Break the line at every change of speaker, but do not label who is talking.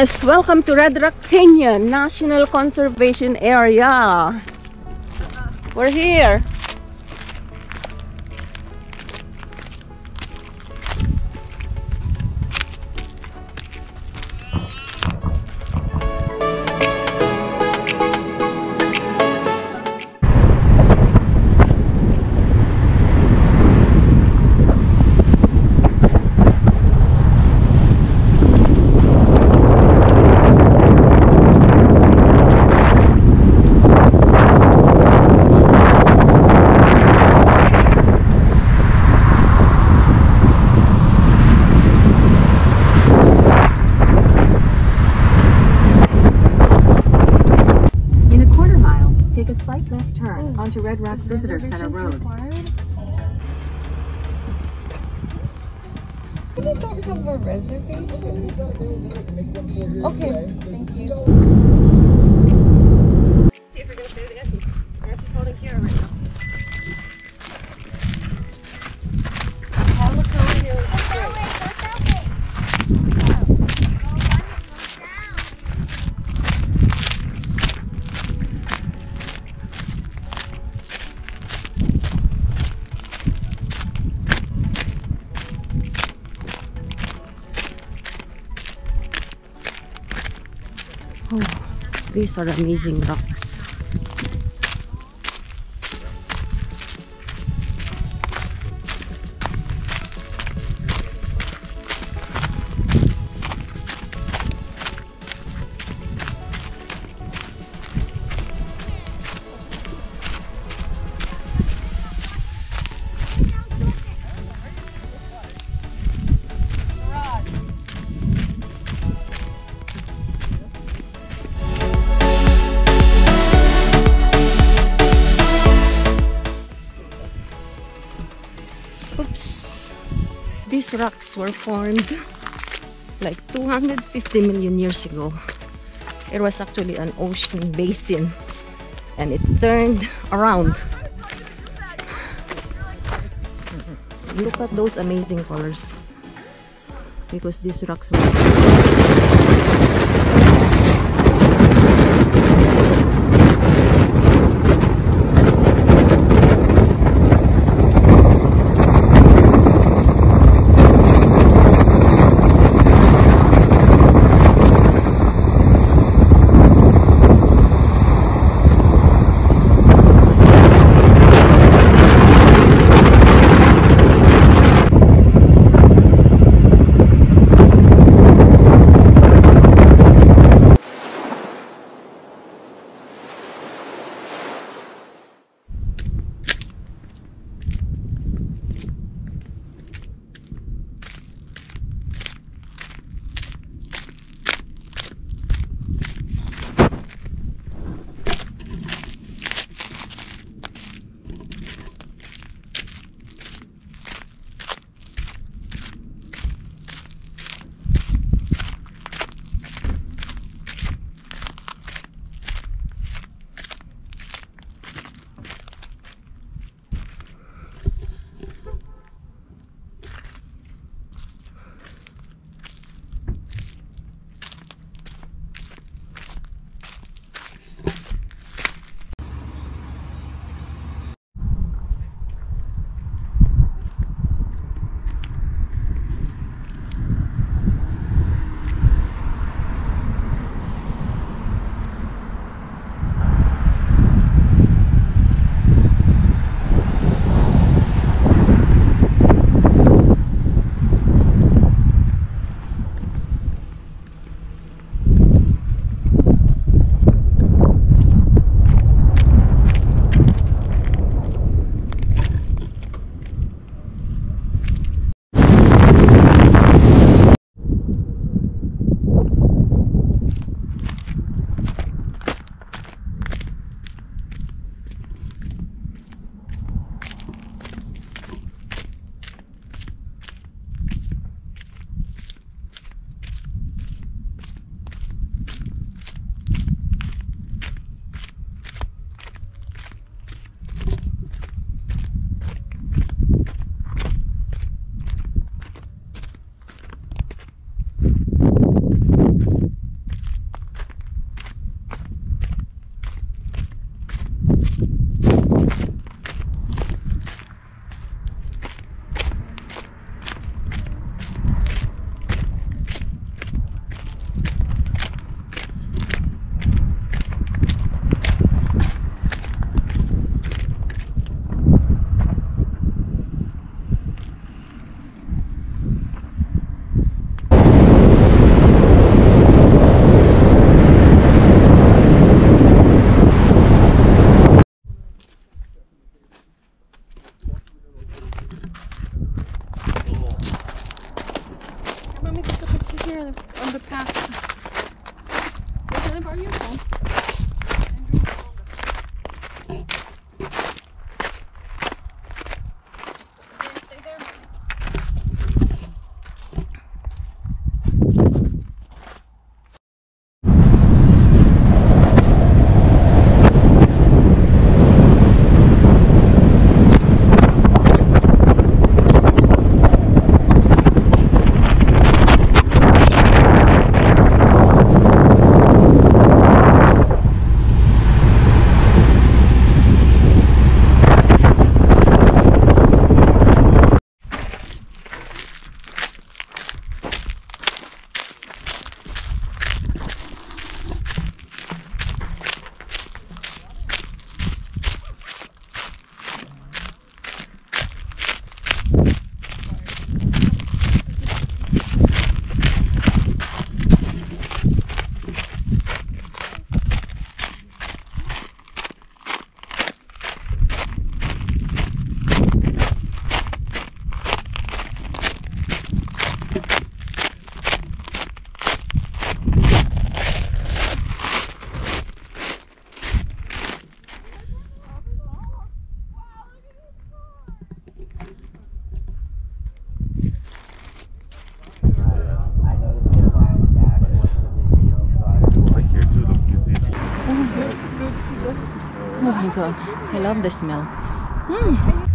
Yes, welcome to Red Rock Canyon National Conservation Area. We're here.
Onto Red Rocks Visitor Center Road.
required? I don't have a reservation. Okay, thank you.
These are amazing rocks. These rocks were formed like 250 million years ago. It was actually an ocean basin and it turned around. Look at those amazing colors. Because these rocks were
here on the path. Are
you from? God, I love the smell. Mm.